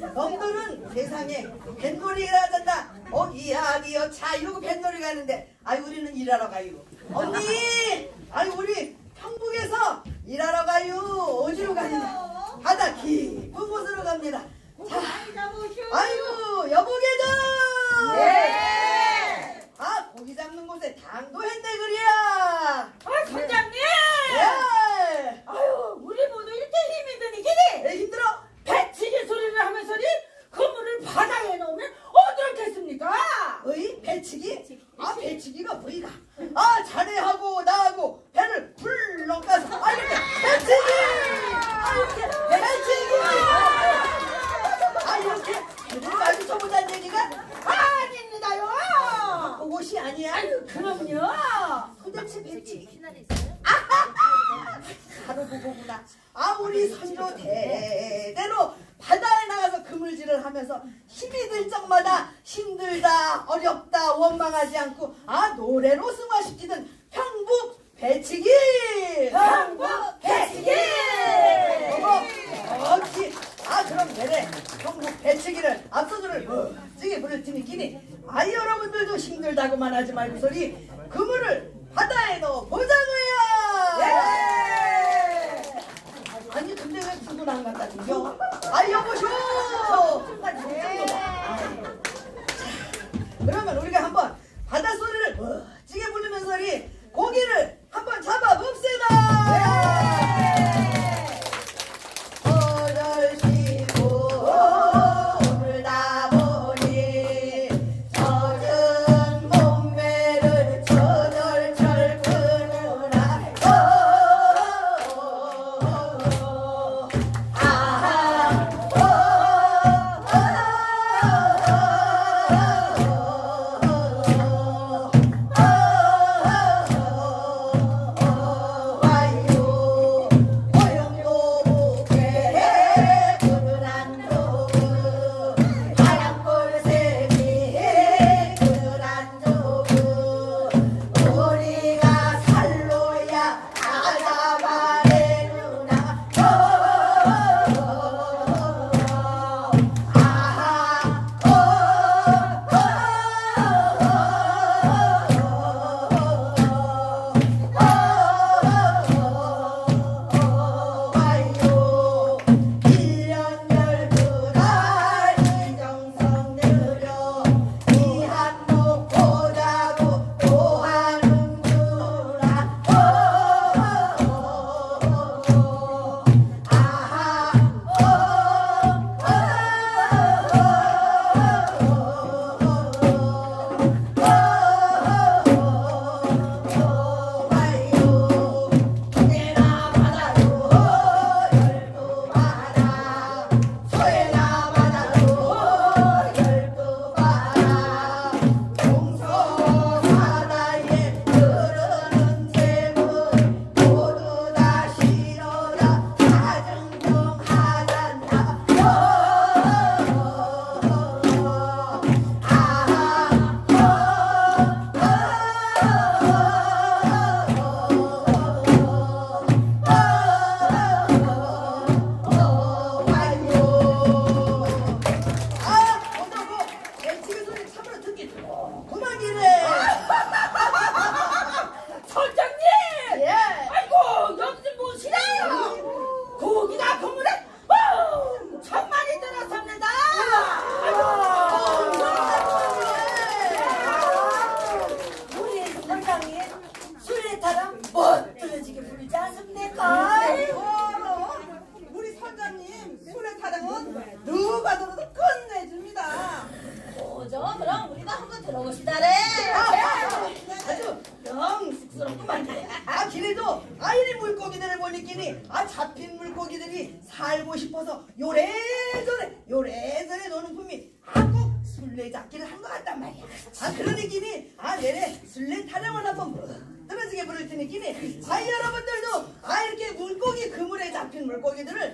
놈들은 세상에 뱃놀이가 된다. 어기야 아기여 차 어, 이러고 뱃놀이 가는데 아이 우리는 일하러 가요. 언니 아이 우리 평북에서 일하러 가요. 어디로 가냐 바다 깊은 곳으로 갑니다. 자, 아이고 여보게도 네. 아 고기 잡는 곳에 당도 했네 그래야. 아 선장님. 예. 아유. 그거구나. 아 우리 선조 대대로 바다에 나가서 그물질을 하면서 힘이 들 적마다 힘들다 어렵다 원망하지 않고 아 노래로 승화시키는 평북 배치기! 평북 배치기! 어머 어찌 아 그럼 되네 평북 배치기를 앞서주를 멋지게 뭐, 부를 팀이 끼니. 아이 여러분들도 힘들다고만 하지 말고 소리 그물을 바다에 그 느낌이 아 여러분들도 아 이렇게 물고기 그물에 잡힌 물고기들을